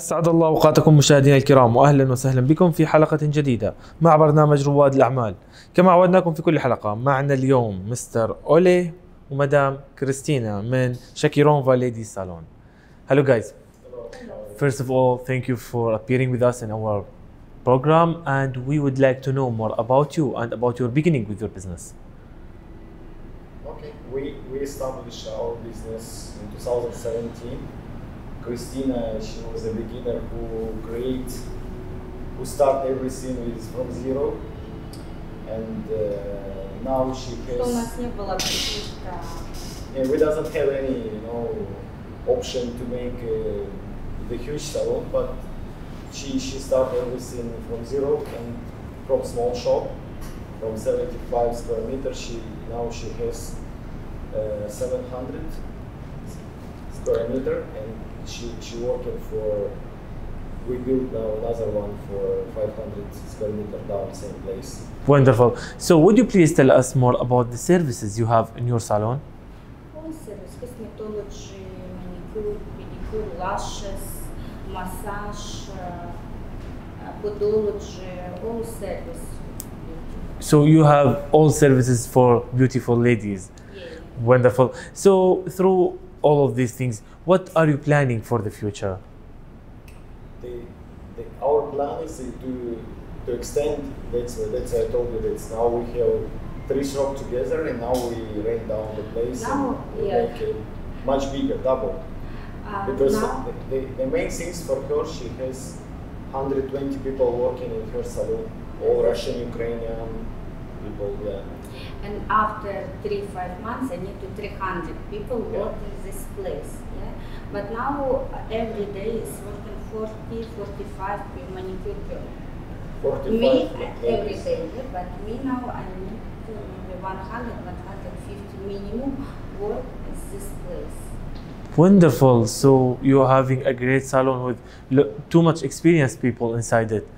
أسعد الله أوقاتكم مشاهدينا الكرام وأهلا وسهلا بكم في حلقة جديدة مع برنامج رواد الأعمال كما عودناكم في كل حلقة معنا اليوم مستر أولي ومدام كريستينا من شاكيرون فاليدي صالون Hello guys First of all thank you for appearing with us in our program and we would like to know more about you and about your beginning with your business Okay, we, we established our business in 2017. Christina, she was a beginner who creates, who started everything with from zero, and uh, now she has. Yeah, we doesn't have any, you know, option to make uh, the huge salon, but she she started everything from zero and from small shop, from 75 square meters. She now she has uh, 700 square meter and she she working for. We built now another one for 500 square meter down same place. Wonderful So would you please tell us more about the services you have in your salon all service, cosmetology, manicure, pedicure, lashes, massage, uh, podology, all service. So you have all services for beautiful ladies Yeah. Wonderful. So through all of these things, what are you planning for the future? the, the, our plan is to to extend. That's that's I told you that now we have three shops together, and now we rent down the place Now, and we yeah. make it much bigger, double. Uh, Because now, the, the, the main things for her, she has 120 people working in her salon, all Russian, Ukrainian people. Yeah. And after three five months, I need to 300 people Yeah. work in this place. Yeah, but now uh, every day is working 40, 45 pe- manicure girl. 45 Me uh, every yeah, but me now I need to maybe 100, 150 minimum work in this place. Wonderful. So you're having a great salon with too much experienced people inside it.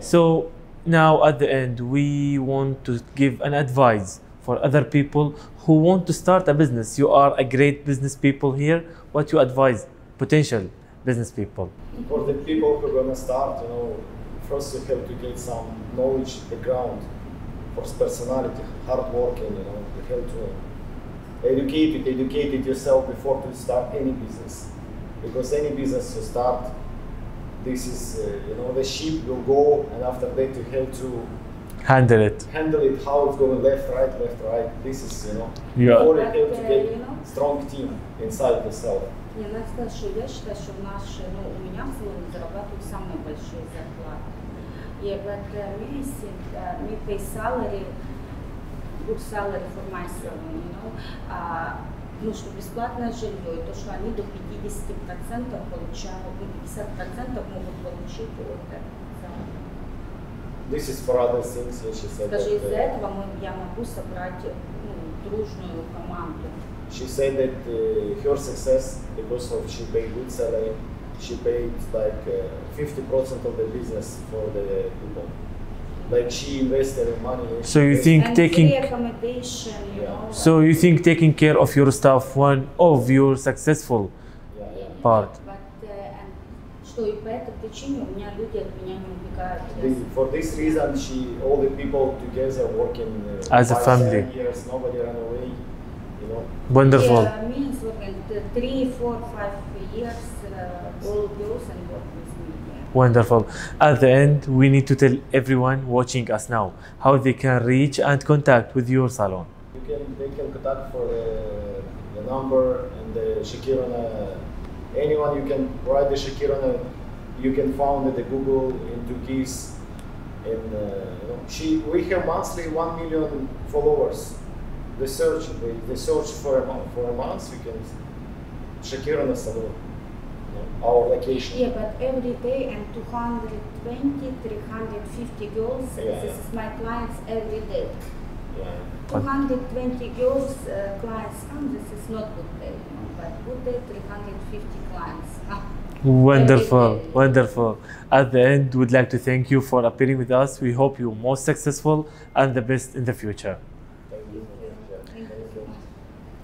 So now at the end, we want to give an advice for other people who want to start a business. You are a great business people here. What you advise potential business people? For the people who are gonna start, you know, first you have to get some knowledge, background, first personality, hard working, you know, you have to educate educate it yourself before to start any business. Because any business you start, this is, uh, you know, the ship will go, and after that you have to Handle it. handle it, how it's going left, right, left, right. This is, you know, Yeah. before you But, have to uh, get you know- strong team inside yourself. Я надо сказать, что я считаю, что наши, ну, у меня в салоне зарабатывают самые большие зарплаты. Yeah, but uh, me, see, uh, me pay salary, good salary for my salon, you know. А, ну, что бесплатное жилье, и то, что они до 50% получают, ну, 50% могут получить от этого. This is for other things, she said. Скажи, that, из-за uh, этого мы, я могу собрать ну, дружную команду. She said that uh, her success because of she paid good salary, she paid like uh, 50% of the business for the people. Like she invested her money. So you she think And taking free accommodation, you Yeah. know. so you think taking care of your staff one of your successful Yeah, yeah. part. But, uh, and что и по этой причине у меня люди от меня не убегают. Я The- for this reason, she all the people together working uh, As a five, family. seven years, nobody ran away. You know, Wonderful. Yeah, me is working th- three, four, five years, uh, all girls and work with me. Wonderful. At the end, we need to tell everyone watching us now how they can reach and contact with your salon. you can they can contact for the, the number and the Shakirovna. Anyone you can write the Shakirovna, you can find at the Google in Turkeys. And uh, you know, she we have monthly one million followers. The search they, they search for a month for a month. You can Shakirovna salon, our location. Yeah, but every day and 220, 350 girls, Yeah, this yeah. is my clients every day. Yeah. 220 girls, uh, clients come, this is not good day, you know, but good day, 350 clients. Wonderful, wonderful. At the end, we'd like to thank you for appearing with us. We hope you're most successful and the best in the future.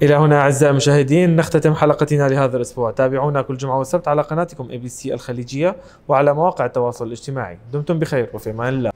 إلى هنا أعزائي المشاهدين نختتم حلقتنا لهذا الأسبوع. تابعونا كل جمعة والسبت على قناتكم اي بي سي الخليجية وعلى مواقع التواصل الاجتماعي. دمتم بخير وفي أمان الله.